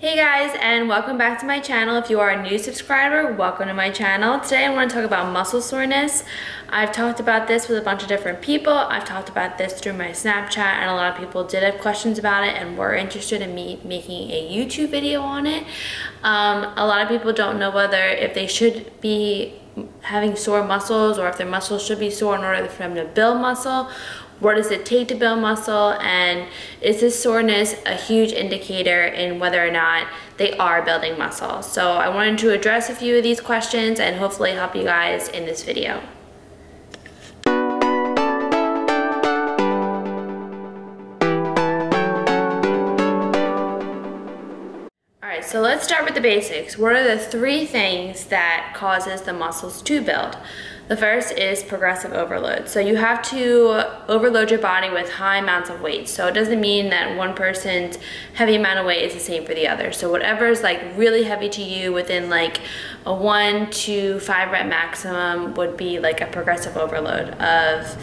Hey guys and welcome back to my channel. If you are a new subscriber, welcome to my channel. Today I want to talk about muscle soreness. I've talked about this with a bunch of different people. I've talked about this through my Snapchat and a lot of people did have questions about it and were interested in me making a YouTube video on it. Um, a lot of people don't know whether if they should be having sore muscles or if their muscles should be sore in order for them to build muscle what does it take to build muscle and is this soreness a huge indicator in whether or not they are building muscle so I wanted to address a few of these questions and hopefully help you guys in this video so let's start with the basics. What are the three things that causes the muscles to build? The first is progressive overload. So you have to overload your body with high amounts of weight. So it doesn't mean that one person's heavy amount of weight is the same for the other. So whatever is like really heavy to you within like a one to five rep maximum would be like a progressive overload of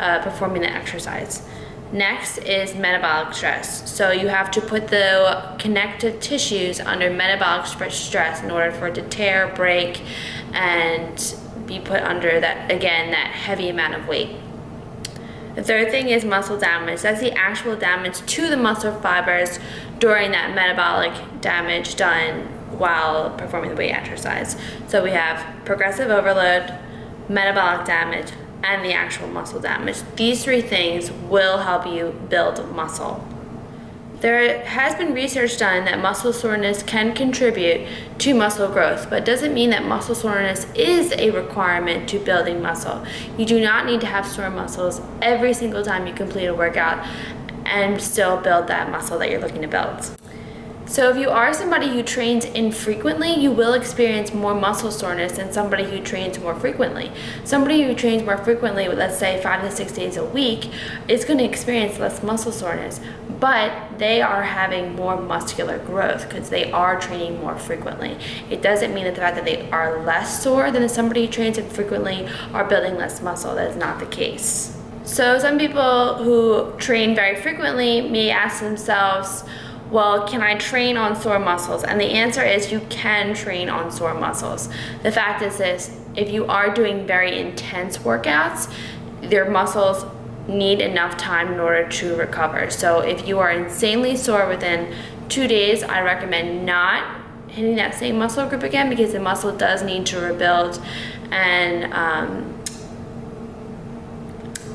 uh, performing the exercise. Next is metabolic stress. So you have to put the connective tissues under metabolic stress in order for it to tear, break, and be put under that, again, that heavy amount of weight. The third thing is muscle damage. That's the actual damage to the muscle fibers during that metabolic damage done while performing the weight exercise. So we have progressive overload, metabolic damage, and the actual muscle damage. These three things will help you build muscle. There has been research done that muscle soreness can contribute to muscle growth, but doesn't mean that muscle soreness is a requirement to building muscle. You do not need to have sore muscles every single time you complete a workout and still build that muscle that you're looking to build. So if you are somebody who trains infrequently, you will experience more muscle soreness than somebody who trains more frequently. Somebody who trains more frequently, let's say five to six days a week, is going to experience less muscle soreness, but they are having more muscular growth because they are training more frequently. It doesn't mean that the fact that they are less sore than somebody who trains infrequently are building less muscle. That is not the case. So some people who train very frequently may ask themselves, well, can I train on sore muscles? And the answer is you can train on sore muscles. The fact is this, if you are doing very intense workouts, their muscles need enough time in order to recover. So if you are insanely sore within two days, I recommend not hitting that same muscle group again because the muscle does need to rebuild and um,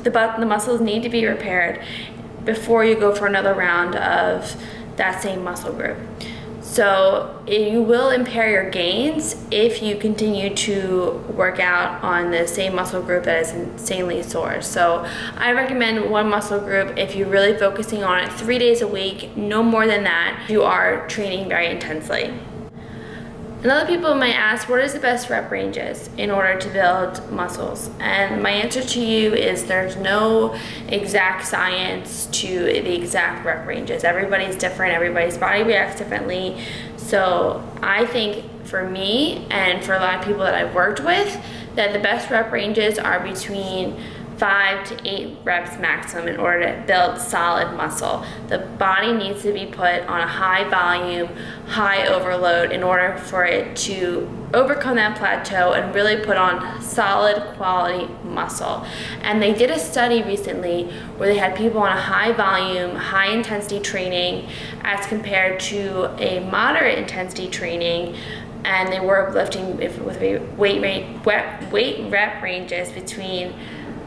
the, the muscles need to be repaired before you go for another round of that same muscle group. So you will impair your gains if you continue to work out on the same muscle group that is insanely sore. So I recommend one muscle group if you're really focusing on it three days a week, no more than that, you are training very intensely. And other people might ask, what is the best rep ranges in order to build muscles? And my answer to you is there's no exact science to the exact rep ranges. Everybody's different, everybody's body reacts differently. So I think for me and for a lot of people that I've worked with, that the best rep ranges are between five to eight reps maximum in order to build solid muscle. The body needs to be put on a high volume, high overload in order for it to overcome that plateau and really put on solid quality muscle. And they did a study recently where they had people on a high volume, high intensity training as compared to a moderate intensity training and they were lifting with weight, weight, weight rep ranges between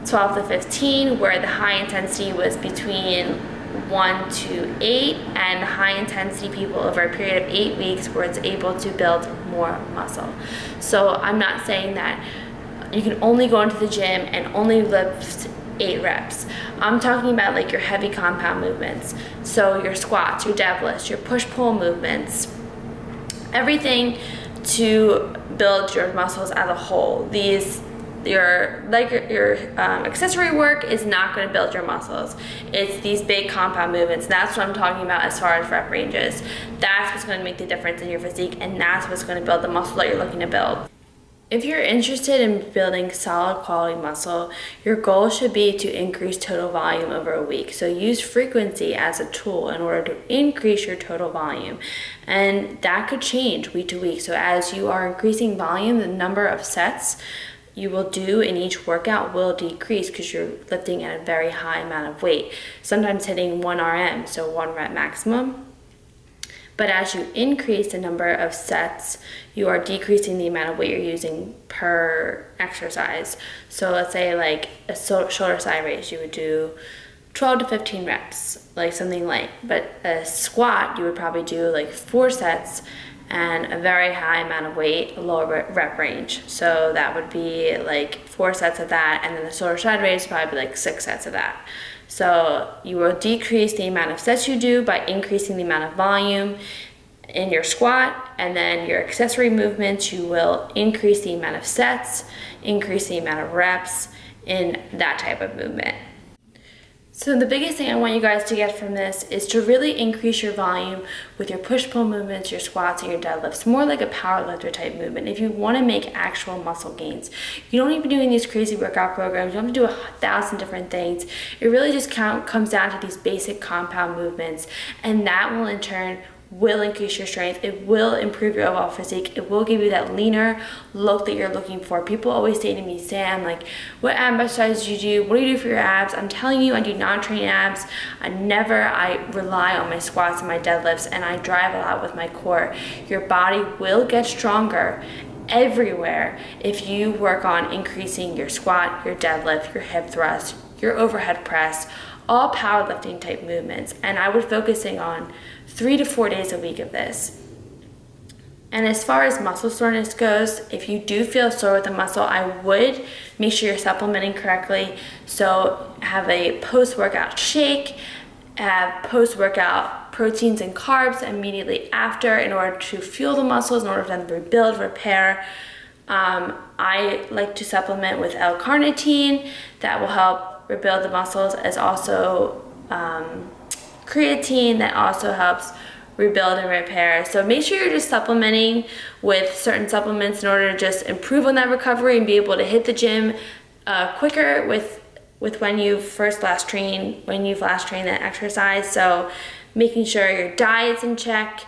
12 to 15, where the high intensity was between 1 to 8, and high intensity people over a period of 8 weeks were able to build more muscle. So I'm not saying that you can only go into the gym and only lift 8 reps. I'm talking about like your heavy compound movements. So your squats, your deadlifts, your push-pull movements, everything to build your muscles as a whole. These your like your um, accessory work is not going to build your muscles. It's these big compound movements. That's what I'm talking about as far as rep ranges. That's what's going to make the difference in your physique, and that's what's going to build the muscle that you're looking to build. If you're interested in building solid quality muscle, your goal should be to increase total volume over a week. So use frequency as a tool in order to increase your total volume. And that could change week to week. So as you are increasing volume, the number of sets you will do in each workout will decrease because you're lifting at a very high amount of weight, sometimes hitting 1 RM, so 1 rep maximum. But as you increase the number of sets, you are decreasing the amount of weight you're using per exercise. So let's say like a shoulder side raise, you would do 12 to 15 reps, like something light. But a squat, you would probably do like four sets and a very high amount of weight, lower rep range. So that would be like four sets of that, and then the shoulder side raise probably like six sets of that. So you will decrease the amount of sets you do by increasing the amount of volume in your squat and then your accessory movements you will increase the amount of sets increase the amount of reps in that type of movement so the biggest thing I want you guys to get from this is to really increase your volume with your push-pull movements, your squats, and your deadlifts. More like a power lifter type movement. If you want to make actual muscle gains, you don't need to be doing these crazy workout programs. You don't have to do a thousand different things. It really just comes down to these basic compound movements, and that will in turn will increase your strength. It will improve your overall physique. It will give you that leaner look that you're looking for. People always say to me, Sam, like, what ab exercises do you do? What do you do for your abs? I'm telling you, I do non-train abs. I never, I rely on my squats and my deadlifts and I drive a lot with my core. Your body will get stronger everywhere if you work on increasing your squat, your deadlift, your hip thrust, your overhead press, all powerlifting type movements. And I would focusing on three to four days a week of this. And as far as muscle soreness goes, if you do feel sore with a muscle, I would make sure you're supplementing correctly. So have a post-workout shake, have post-workout proteins and carbs immediately after in order to fuel the muscles, in order for them to rebuild, repair. Um, I like to supplement with L-carnitine that will help rebuild the muscles as also um, creatine that also helps rebuild and repair. So make sure you're just supplementing with certain supplements in order to just improve on that recovery and be able to hit the gym uh, quicker with with when you first last trained, when you've last trained that exercise. So making sure your diet's in check,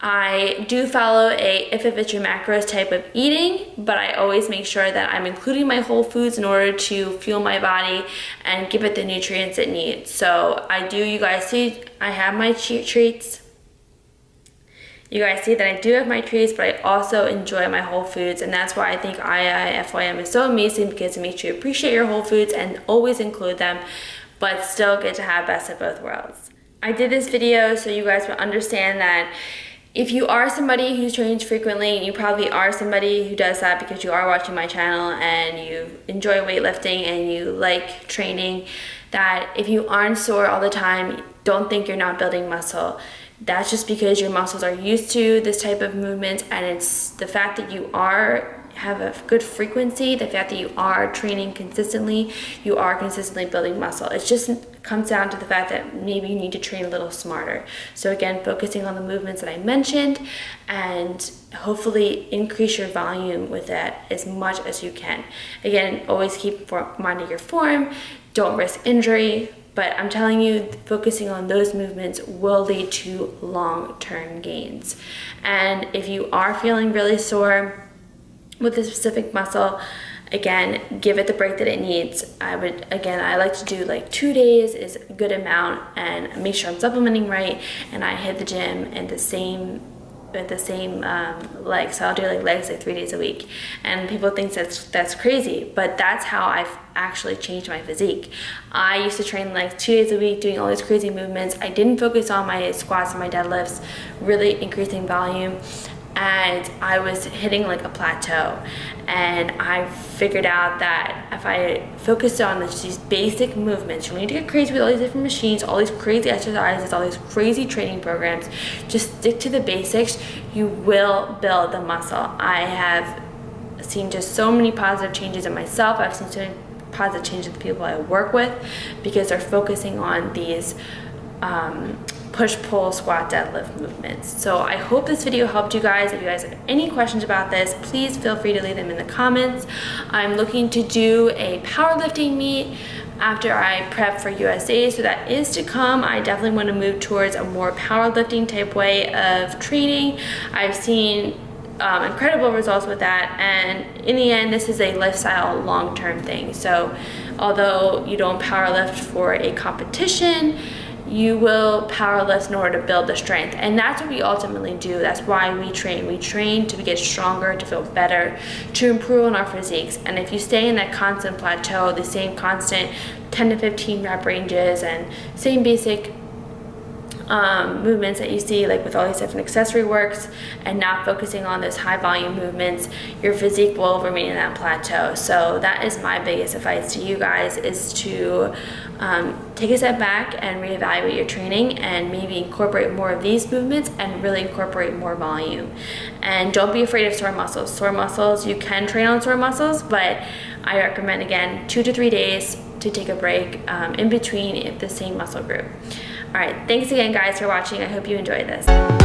I do follow a if it fits your macros type of eating, but I always make sure that I'm including my whole foods in order to fuel my body and give it the nutrients it needs. So I do, you guys see, I have my cheat treats. You guys see that I do have my treats, but I also enjoy my whole foods, and that's why I think IIFYM is so amazing because it makes you appreciate your whole foods and always include them, but still get to have best of both worlds. I did this video so you guys would understand that if you are somebody who trains frequently, you probably are somebody who does that because you are watching my channel and you enjoy weightlifting and you like training, that if you aren't sore all the time, don't think you're not building muscle. That's just because your muscles are used to this type of movement and it's the fact that you are have a good frequency, the fact that you are training consistently, you are consistently building muscle. It just comes down to the fact that maybe you need to train a little smarter. So again, focusing on the movements that I mentioned and hopefully increase your volume with that as much as you can. Again, always keep in mind of your form, don't risk injury, but I'm telling you, focusing on those movements will lead to long-term gains. And if you are feeling really sore, with a specific muscle again give it the break that it needs. I would again i like to do like two days is a good amount and make sure i'm supplementing right and i hit the gym in the same with the same um, legs. So i'll do like legs like three days a week. And people think that's that's crazy but that's how i've actually changed my physique. I used to train like two days a week doing all these crazy movements. I didn't focus on my squats and my deadlifts really increasing volume and I was hitting like a plateau and I figured out that if I focused on these basic movements, you need to get crazy with all these different machines, all these crazy exercises, all these crazy training programs, just stick to the basics, you will build the muscle. I have seen just so many positive changes in myself. I've seen so many positive changes in the people I work with because they're focusing on these um, push, pull, squat, deadlift movements. So I hope this video helped you guys. If you guys have any questions about this, please feel free to leave them in the comments. I'm looking to do a powerlifting meet after I prep for USA, so that is to come. I definitely want to move towards a more powerlifting type way of training. I've seen um, incredible results with that and in the end this is a lifestyle long-term thing so although you don't powerlift for a competition you will power lift in order to build the strength. And that's what we ultimately do. That's why we train. We train to get stronger, to feel better, to improve on our physiques. And if you stay in that constant plateau, the same constant 10 to 15 rep ranges and same basic um, movements that you see like with all these different accessory works and not focusing on those high volume movements, your physique will remain in that plateau. So that is my biggest advice to you guys is to um, take a step back and reevaluate your training and maybe incorporate more of these movements and really incorporate more volume. And don't be afraid of sore muscles. Sore muscles, you can train on sore muscles, but I recommend again, two to three days to take a break um, in between the same muscle group. All right, thanks again guys for watching. I hope you enjoyed this.